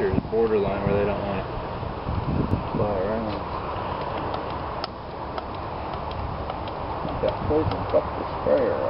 temperature is borderline where they don't want to fly around. That poison cup the sprayer up.